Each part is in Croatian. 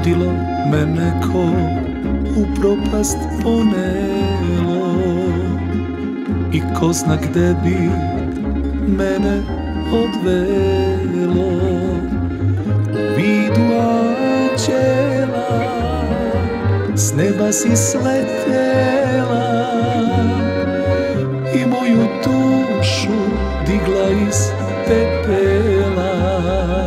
budilo me neko u propast ponelo. I ko zna gde bi mene odvelo. Vidu čela, s neba si sletela. I moju dušu digla iz pepela.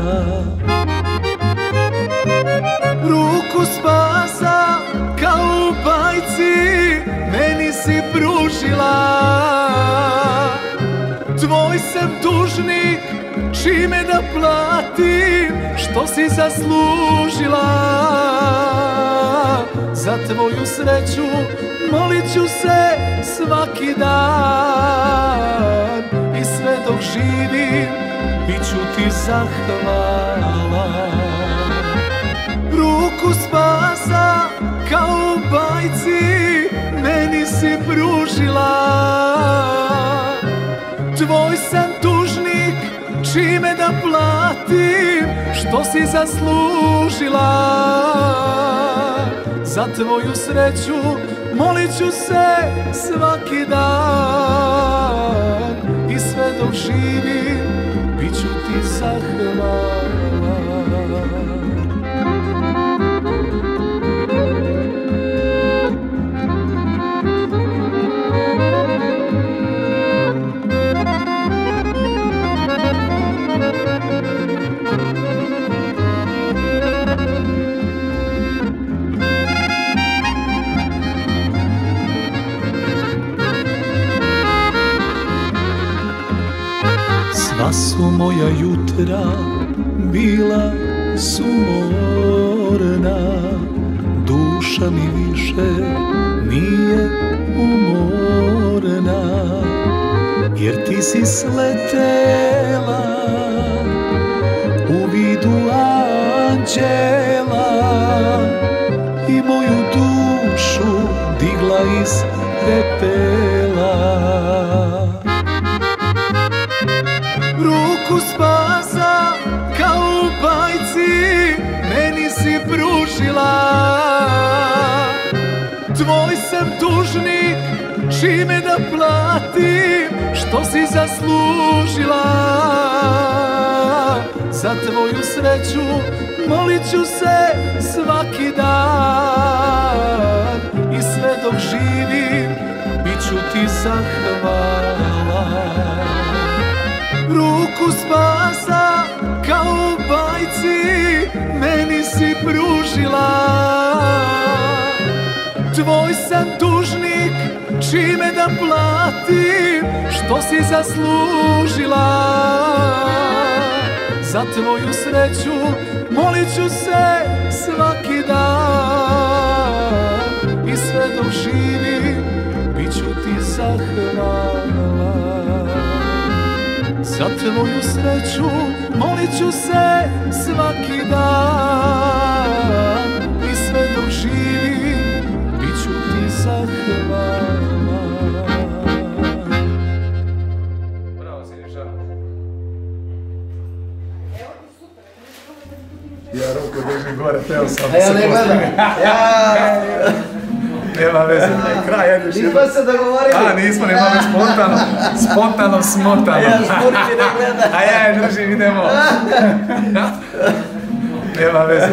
Sam dužnik Čime da platim Što si zaslužila? Za tvoju sreću Molit ću se svaki dan. I sve dok živim Bit ću ti zahvalan Ruku spasa kao u bajci Meni si pružila. Tvoj sam Čime da platim Što si zaslužila. Za tvoju sreću Molit ću se svaki dan I sve dok živim Bit ću ti zahvalan su moja jutra bila sumorna. Duša mi više nije umorna Jer ti si sletela u vidu anđela I moju dušu digla iz pepela Ruku spasa kao u bajci Meni si pružila. Tvoj sam dužnik Čime da platim Što si zaslužila. Za tvoju sreću Molit ću se svaki dan Ruku spasa kao u bajci Meni si pružila. Tvoj sam dužnik Čime da platim Što si zaslužila. Za tvoju sreću Molit ću se svaki tvoju sreću molit ću se svaki dan. I sve dok živim bit ću ti zahvalan Ja ruku držim gore, teo sam A ja ne gledam. Ja... Nema veze, kraj, ajde još Nismo se dogovorili. A, nismo, ne imamo spontano, spontano, smotano. A ja špurti ne gledam. A ja je držim, idemo. Nema veze.